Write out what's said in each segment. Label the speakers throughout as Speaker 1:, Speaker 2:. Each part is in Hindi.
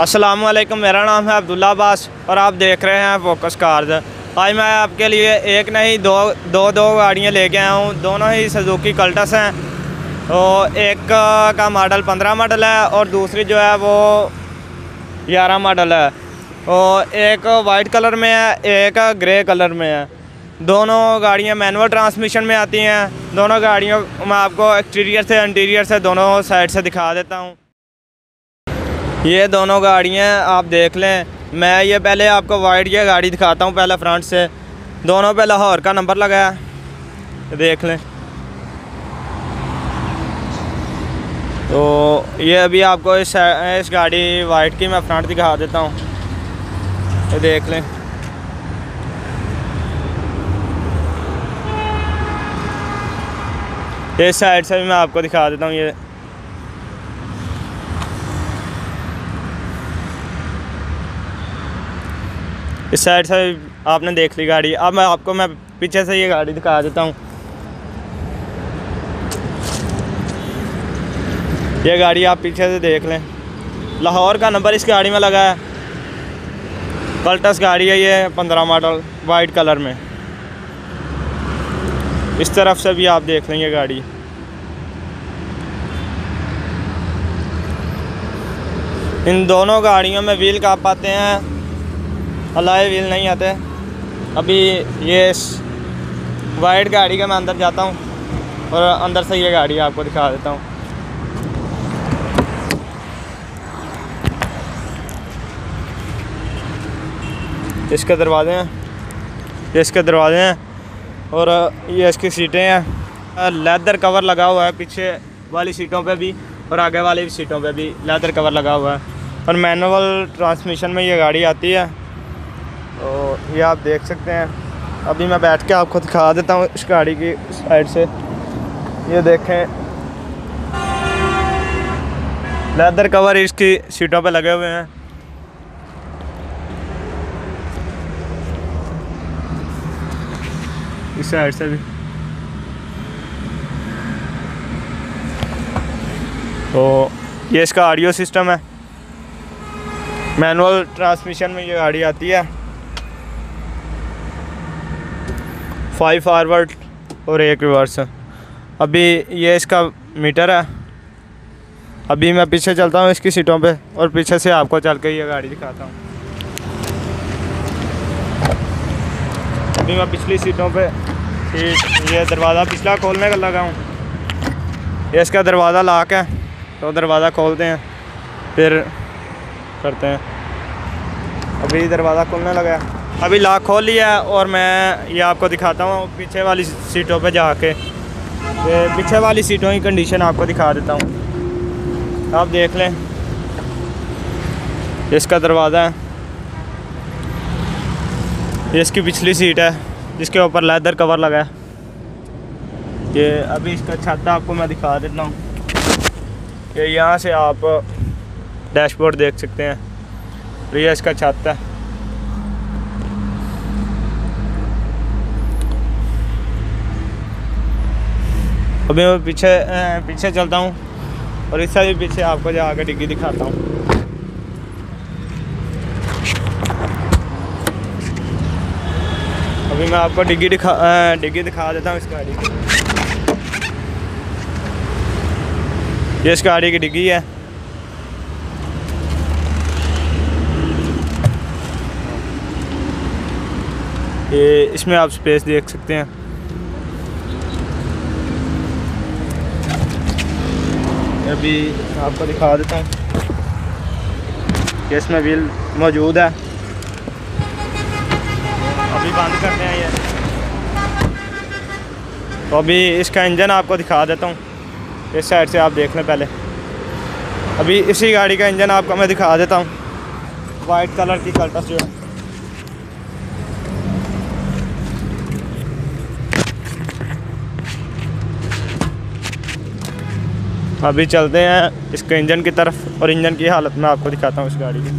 Speaker 1: असलम मेरा नाम है अब्दुल्ला अब्बास और आप देख रहे हैं फोकस कार्स। आज मैं आपके लिए एक नहीं दो दो दो गाड़ियाँ लेके आया हूँ। दोनों ही सजुकी कल्टस हैं तो एक का मॉडल पंद्रह मॉडल है और दूसरी जो है वो ग्यारह मॉडल है। और एक वाइट कलर में है, एक ग्रे कलर में है। दोनों गाड़ियाँ मैनुअल ट्रांसमिशन में आती हैं। दोनों गाड़ियों, मैं आपको एक्सटीरियर से इंटीरियर से दोनों साइड से दिखा देता हूँ। ये दोनों गाड़ियाँ आप देख लें। मैं ये पहले आपको वाइट ये गाड़ी दिखाता हूँ पहले फ्रंट से। दोनों पे लाहौर का नंबर लगाया देख लें। तो ये अभी आपको इस इस गाड़ी वाइट की मैं फ्रंट दिखा देता हूँ। देख लें। इस साइड से भी मैं आपको दिखा देता हूँ ये। इस साइड से आपने देख ली गाड़ी। अब मैं आपको मैं पीछे से ये गाड़ी दिखा देता हूँ। ये गाड़ी आप पीछे से देख लें। लाहौर का नंबर इस गाड़ी में लगा है। पल्टस गाड़ी है ये, पंद्रह मॉडल वाइट कलर में। इस तरफ़ से भी आप देख लेंगे गाड़ी। इन दोनों गाड़ियों में व्हील का पाते हैं। अलाए व्हील नहीं आते। अभी ये वाइट गाड़ी का मैं अंदर जाता हूँ और अंदर से ये गाड़ी आपको दिखा देता हूँ। इसके दरवाजे हैं। ये इसके दरवाजे हैं और ये इसकी सीटें हैं। लेदर कवर लगा हुआ है पीछे वाली सीटों पे भी और आगे वाली सीटों पे भी लेदर कवर लगा हुआ है। और मैनुअल ट्रांसमिशन में ये गाड़ी आती है। तो ये आप देख सकते हैं। अभी मैं बैठ के आपको दिखा देता हूँ इस गाड़ी की साइड से। ये देखें। लेदर कवर इसकी सीटों पे लगे हुए हैं। इस साइड से भी। तो ये इसका ऑडियो सिस्टम है। मैनुअल ट्रांसमिशन में ये गाड़ी आती है। फाइव फारवर्ड और एक रिवर्स अभी ये इसका मीटर है. अभी मैं पीछे चलता हूँ इसकी सीटों पे और पीछे से आपको चल के ये गाड़ी दिखाता हूँ. अभी मैं पिछली सीटों पे ये दरवाज़ा पिछला खोलने का लगा हूँ. ये इसका दरवाज़ा लाक है तो दरवाज़ा खोलते हैं, फिर करते हैं. अभी दरवाज़ा खोलने लगा है. अभी लाख खोल लिया है और मैं ये आपको दिखाता हूँ, पीछे वाली सीटों पे जाके। पीछे वाली सीटों की कंडीशन आपको दिखा देता हूँ। आप देख लें। इसका दरवाज़ा है। इसकी पिछली सीट है, जिसके ऊपर लेदर कवर लगा है। ये अभी इसका छत आपको मैं दिखा देता हूँ। ये यहाँ से आप डैशबोर्ड देख सकते हैं। ये इसका छत है। अभी मैं पीछे पीछे चलता हूँ और इससे भी पीछे आपको जाकर डिग्गी दिखाता हूँ। अभी मैं आपको डिग्गी दिखा डिग्गी दिखा देता हूँ इस गाड़ी की। ये इस गाड़ी की डिग्गी है। ये इसमें आप स्पेस देख सकते हैं। अभी आपको दिखा देता हूँ इसमें व्हील मौजूद है। अभी बंद करते हैं ये। तो अभी इसका इंजन आपको दिखा देता हूँ। इस साइड से आप देख लें पहले। अभी इसी गाड़ी का इंजन आपको मैं दिखा देता हूँ। वाइट कलर की कल्टस जो है। अभी चलते हैं इसके इंजन की तरफ़ और इंजन की हालत में आपको दिखाता हूँ इस गाड़ी की।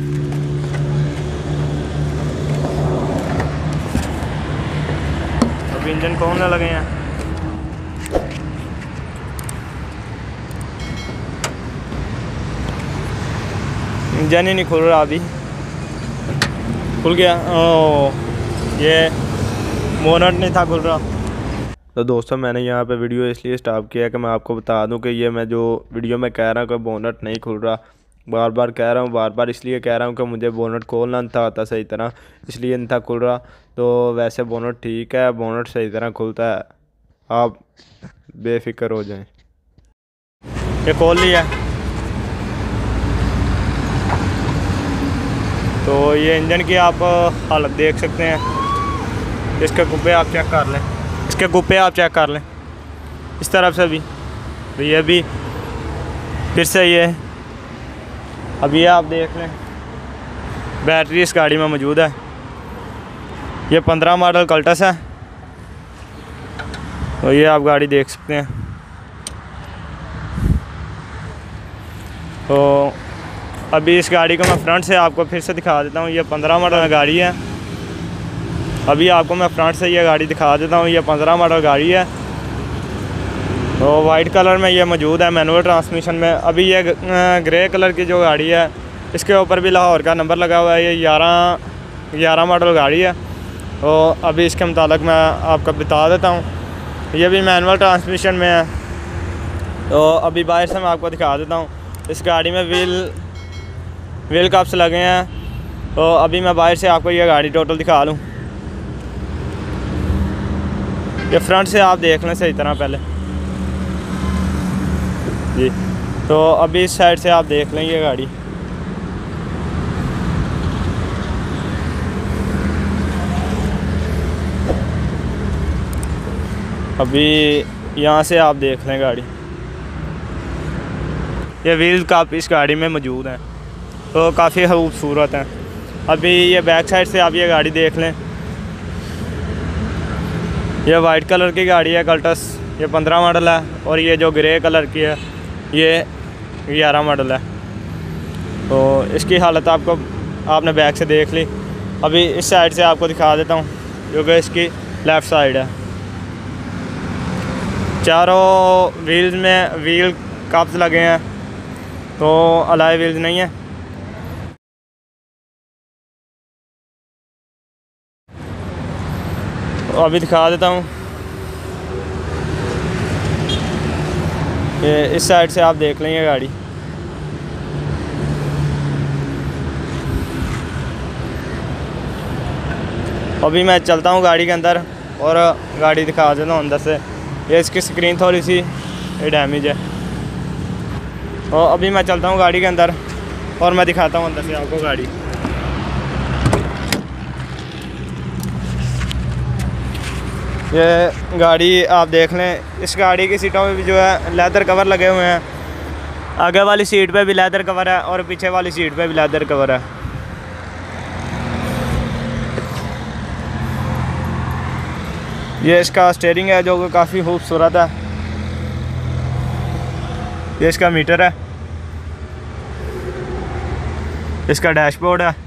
Speaker 1: अभी इंजन खोलने लगे हैं। इंजन ही नहीं खुल रहा अभी। खुल गया। ओ ये मोनट नहीं था खुल रहा।
Speaker 2: तो दोस्तों, मैंने यहाँ पे वीडियो इसलिए स्टॉप किया कि मैं आपको बता दूँ कि ये मैं जो वीडियो में कह रहा हूँ कि बोनट नहीं खुल रहा। बार बार कह रहा हूँ बार बार इसलिए कह रहा हूँ कि मुझे बोनट खोलना था आता सही तरह, इसलिए नहीं था खुल रहा। तो वैसे बोनट ठीक है बोनट सही तरह खुलता है। आप बेफिक्र हो जाएँ।
Speaker 1: ये खोल लिया। तो ये इंजन की आप हालत देख सकते हैं। इसके कुब्बे आप चेक कर लें। इसके कुब्बे आप चेक कर लें। इस तरफ़ से भी। तो ये भी फिर से ये। अब ये आप देख लें। बैटरी इस गाड़ी में मौजूद है। ये पंद्रह मॉडल कल्टस है। तो ये आप गाड़ी देख सकते हैं। तो अभी इस गाड़ी को मैं फ्रंट से आपको फिर से दिखा देता हूँ। ये पंद्रह मॉडल गाड़ी है। अभी आपको मैं फ्रंट से ये गाड़ी दिखा देता हूँ, ये पंद्रह मॉडल गाड़ी है। तो वाइट कलर में ये मौजूद है मैनुअल ट्रांसमिशन में। अभी ये ग्रे कलर की जो गाड़ी है, इसके ऊपर भी लाहौर का नंबर लगा हुआ है, ये ग्यारह ग्यारह मॉडल गाड़ी है। तो अभी इसके मुताबिक मैं आपको बता देता हूँ, ये भी मैनुअल ट्रांसमिशन में है। तो अभी बाहर से मैं आपको दिखा देता हूँ, इस गाड़ी में व्हील व्हील कप्स लगे हैं। तो अभी मैं बाहर से आपको ये गाड़ी टोटल दिखा लूँ ये फ्रंट से आप देख लें सही तरह पहले। जी तो अभी इस साइड से आप देख लें ये गाड़ी। अभी यहाँ से आप देख लें गाड़ी। ये व्हील काफ़ी, इस गाड़ी में मौजूद हैं। तो काफ़ी खूबसूरत हैं। अभी ये बैक साइड से आप ये गाड़ी देख लें। ये वाइट कलर की गाड़ी है कल्टस। ये पंद्रह मॉडल है और ये जो ग्रे कलर की है, ये ग्यारह मॉडल है। तो इसकी हालत आपको, आपने बैक से देख ली। अभी इस साइड से आपको दिखा देता हूँ, क्योंकि इसकी लेफ़्ट साइड है। चारों व्हील्स में व्हील कप्स लगे हैं तो अलाई व्हील्स नहीं है। अभी दिखा देता हूँ ये इस साइड से आप देख लेंगे गाड़ी अभी मैं चलता हूँ गाड़ी के अंदर और गाड़ी दिखा देता हूँ अंदर से ये इसकी स्क्रीन थोड़ी सी ये डैमेज है और अभी मैं चलता हूँ गाड़ी के अंदर और मैं दिखाता हूँ अंदर से आपको गाड़ी ये गाड़ी आप देख लें, इस गाड़ी की सीटों में भी जो है लेदर कवर लगे हुए हैं। आगे वाली सीट पे भी लेदर कवर है और पीछे वाली सीट पे भी लेदर कवर है। ये इसका स्टेयरिंग है, जो काफ़ी खूबसूरत है। ये इसका मीटर है। इसका डैशबोर्ड है।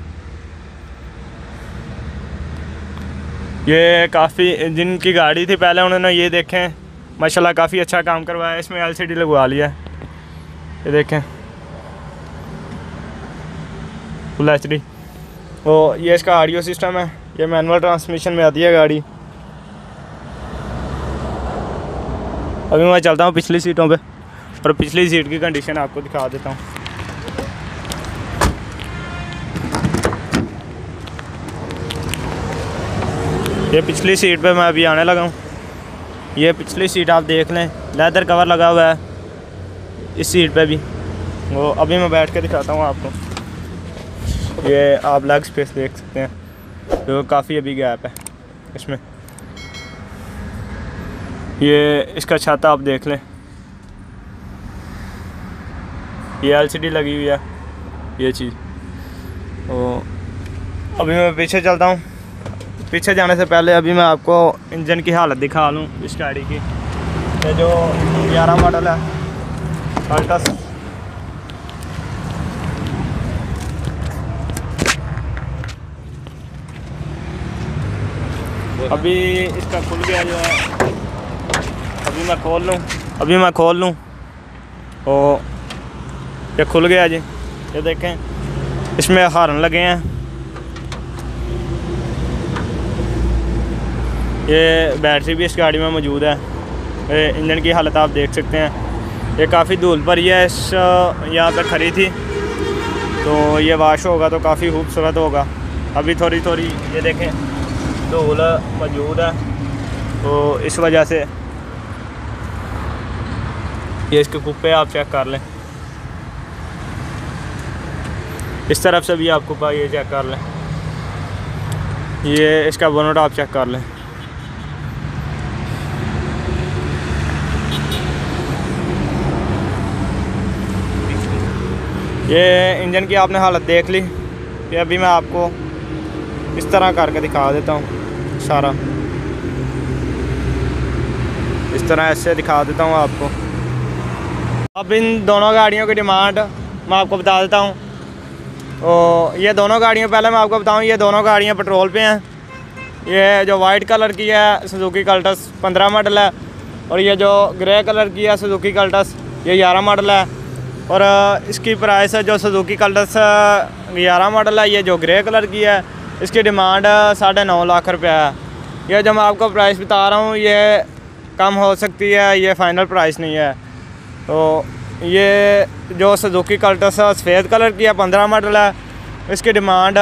Speaker 1: ये काफ़ी, जिनकी गाड़ी थी पहले उन्होंने ये देखें माशाल्लाह, काफ़ी अच्छा काम करवाया, इसमें एलसीडी लगवा लिया। ये देखें। फुल एच डी तो ये इसका ऑडियो सिस्टम है। ये मैनुअल ट्रांसमिशन में आती है गाड़ी। अभी मैं चलता हूँ पिछली सीटों पे, और पिछली सीट की कंडीशन आपको दिखा देता हूँ। ये पिछली सीट पे मैं अभी आने लगा हूँ। ये पिछली सीट आप देख लें लेदर कवर लगा हुआ है, इस सीट पे भी। वो अभी मैं बैठ के दिखाता हूँ आपको। ये आप लेग स्पेस देख सकते हैं तो काफ़ी अभी गैप है इसमें। ये इसका छाता आप देख लें। ये एलसीडी लगी हुई है, ये चीज़। तो अभी मैं पीछे चलता हूँ। पीछे जाने से पहले अभी मैं आपको इंजन की हालत दिखा लूँ इस गाड़ी की। ये जो ग्यारह मॉडल है अल्टस अभी इसका खुल गया जो है। अभी मैं खोल लूँ, अभी मैं खोल लूँ। तो ये खुल गया जी। ये देखें, इसमें हारन लगे हैं। ये बैटरी भी इस गाड़ी में मौजूद है। इंजन की हालत आप देख सकते हैं। ये काफ़ी धूल पर ही है इस यहाँ पर खड़ी थी। तो ये वाश होगा तो काफ़ी खूबसूरत होगा। अभी थोड़ी थोड़ी ये देखें, धूल मौजूद है। तो इस वजह से ये इसके कुप्पे आप चेक कर लें। इस तरफ़ से भी आप कुप्पा ये चेक कर लें। ये इसका बोनट आप चेक कर लें। ये इंजन की आपने हालत देख ली। कि अभी मैं आपको इस तरह करके दिखा देता हूँ सारा। इस तरह ऐसे दिखा देता हूँ आपको। अब इन दोनों गाड़ियों की डिमांड मैं आपको बता देता हूँ। तो ये दोनों गाड़ियों, पहले मैं आपको बताऊँ, ये दोनों गाड़ियाँ पेट्रोल पे हैं। ये जो वाइट कलर की है, सुजुकी कल्टस पंद्रह मॉडल है। और ये जो ग्रे कलर की है, सुजुकी कल्टस, ये ग्यारह मॉडल है। और इसकी प्राइस जो सुजुकी कल्टस ग्यारह मॉडल है ये जो ग्रे कलर की है। इसकी डिमांड साढ़े नौ लाख रुपया है। ये जो मैं आपको प्राइस बता रहा हूँ, ये कम हो सकती है, ये फ़ाइनल प्राइस नहीं है। तो ये जो सजुकी कल्टस सफ़ेद कलर की है, पंद्रह मॉडल है। इसकी डिमांड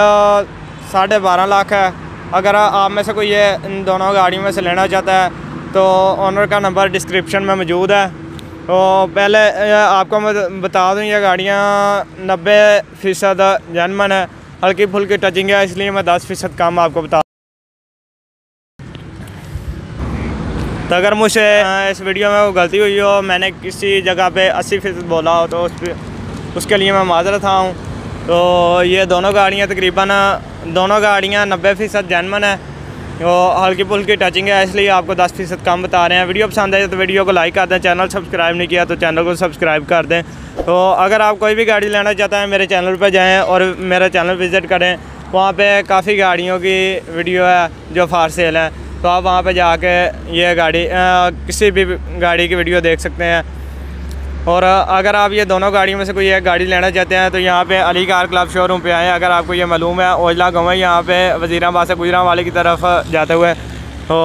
Speaker 1: साढ़े बारह लाख है। अगर आप में से कोई ये इन दोनों गाड़ियों में से लेना चाहता है तो ऑनर का नंबर डिस्क्रिप्शन में मौजूद है। तो पहले आपको मैं बता दूँ, ये गाड़ियाँ नब्बे फ़ीसद जनमन है। हल्की फुल्की टचिंग है, इसलिए मैं दस फ़ीसद कम आपको बता तो अगर मुझे इस वीडियो में वो गलती हुई हो, मैंने किसी जगह पे अस्सी फ़ीसद बोला हो तो उस पर उसके लिए मैं माजरत हूँ। तो ये दोनों गाड़ियाँ तकरीबन, दोनों गाड़ियाँ नब्बे फ़ीसद जैनमन है। हल्की फुल्की टचिंग है, इसलिए आपको दस फ़ीसद कम बता रहे हैं। वीडियो पसंद है तो वीडियो को लाइक कर दें चैनल सब्सक्राइब नहीं किया तो चैनल को सब्सक्राइब कर दें। तो अगर आप कोई भी गाड़ी लेना चाहते हैं, मेरे चैनल पर जाएँ और मेरा चैनल विज़िट करें, वहाँ पर काफ़ी गाड़ियों की वीडियो है जो फार सेल है। तो आप वहाँ पर जाके ये गाड़ी किसी भी गाड़ी की वीडियो देख सकते हैं। और अगर आप ये दोनों गाड़ियों में से कोई एक गाड़ी लेना चाहते हैं तो यहाँ पे अली कार क्लब शोरूम पे आएँ। अगर आपको ये मालूम है ओजला गाँव है, यहाँ पे वजीराबाद से गुजरा वाले की तरफ़ जाते हुए। तो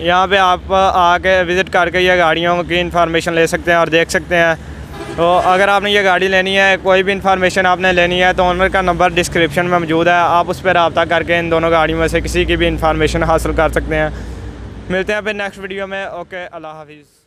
Speaker 1: यहाँ पे आप आके विज़िट करके ये गाड़ियों की इन्फॉर्मेशन ले सकते हैं और देख सकते हैं। तो अगर आपने ये गाड़ी लेनी है, कोई भी इन्फॉर्मेशन आपने लेनी है तो ऑनर का नंबर डिस्क्रिप्शन में मौजूद है। आप उस पर रबता करके इन दोनों गाड़ियों में से किसी की भी इन्फॉर्मेशन हासिल कर सकते हैं। मिलते हैं फिर नेक्स्ट वीडियो में। ओके अल्लाह हाफिज़।